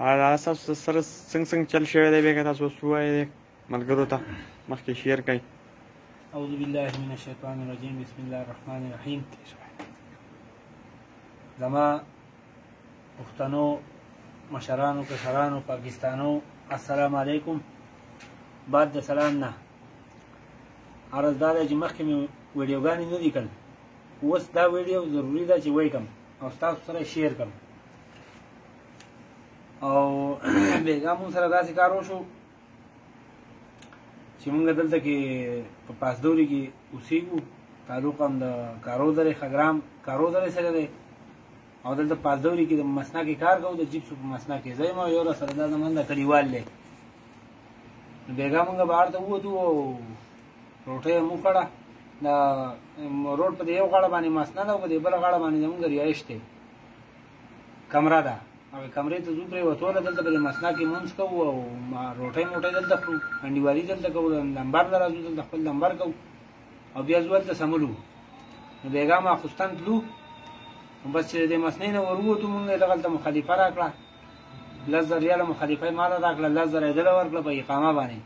دا تاسو سره څنګه څنګه چل شوی دی بیا که تاسو اوس ووایئ ملګرو ته مخکې شیر کړئ اعوذ بالله من الشیطان الرجیم بسم الله الرحمن الرحیم زما پښتنو مشرانو کشرانو پاکستانو السلام علیکم بعد د سلام نه عرض دا دی چې مخکې مې ویډیوګانې نه دي کړل اوس دا ویډیو ضروري ده چې ویې کړم او ستاسو سره شیر کړم او بیګا مون سره داسې کار وشو چې مونږ دلته کې په پاسدوري کې اوسېږو تعلق هم د کارو درې خګرام کارو درې سره دی او دلته پاسدوري کې د مسنا کې کار کوو د جیپسو په مسنا کې زه ما یو را سره دا زمونږ د کلیوال دی نو بیګا مونږ بهر ته ووتو او روټۍ یې مو کړه د روډ په دې یو غاړه باندې مسنا ده او په دې بله غاړه باندې زمونږ رهایش دی کمره ده هغه کمرې ته ځو پرې وتوله دلته به د مسنا کې مونځ کوو او روټۍ موټۍ دلته خورو انډیوالي دلته کوو لمبر له راځو دلته خپل لمبر کوو او بیا ځو هلته سملو نو بېګا ما خوستان تلو بس چې د مسنې نه ورووتو مونږ یې دغلته مخالفه را کړه لس زر ریاله مخالفه یې ماله را کړه لس زره یې دله ورکړه په اقامه باندې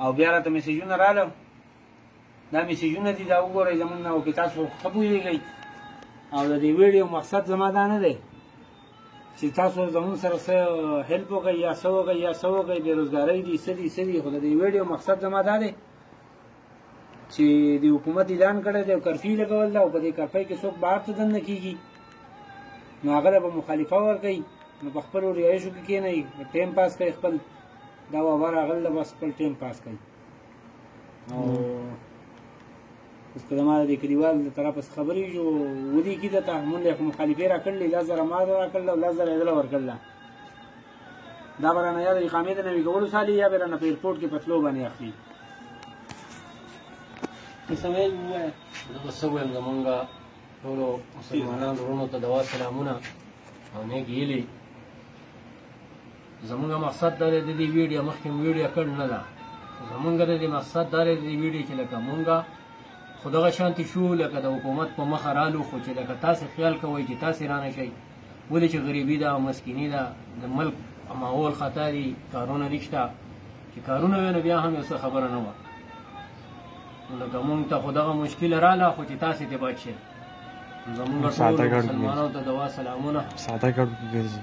او بیا راته میسجونه راغله دا میسیجونه دي دا وګورئ زمونږ نه وکړي تاسو ښه پوهېږئ او د دې ویډیو مقصد زما دا نه دی چې تاسو زمونږ سره څه هیلپ وکړئ یا څه وکړئ یا څه وکړئ بېروزګارۍ دي څه دي څه دي خو د دې ویډیو مقصد زما دا دی چې د حکومت اعلان کړی دی او کرفیو لګول ده او په دې کرفۍ کې څوک بهر ته دننه کېږي نو هغه له به مخالفه ورکوي نو په خپلو رهایشو کې کښېنئ ټایم پاس کوي خپل دا وبه راغله بس خپل ټایم پاس کوي او که زما د کلیوال د طرف څخه خبرې جو ودی کی ته مونږ له مخالفه را کړل لا زره ما را کړل لا زره ادله ور کړل دا برانه یا د اقامې د نوی کولو سالي یا برانه په ایرپورټ کې پتلو باندې اخلي سوال وای دا څه ویم زمونږه ټول مسلمانانو ورونو ته دوا سلامونه او نیک هیلې زمونږ مقصد دا دی د دې ویډیو مخکې مو ویډیو کړ نه ده زمونږ د دې مقصد دا دی د دې ویډیو چې لکه مونږه خو دغه شانتي شو لکه د حکومت په مخه رالو خو چې لکه تاسې خیال کوئ چې تاسې رانه شئ ولې چې غریبي ده مسکیني ده د ملک ماحول خطا دي کارونه نشته چې کارونه وي نو بیا هم یو څه خبره نه وه نو لکه مونږ ته خو دغه مشکل راله خو چې تاسې ترې بچ شئ زمونږ ټولو مسلمانانو ته دوا سلامونه ساده ګډ ګرځي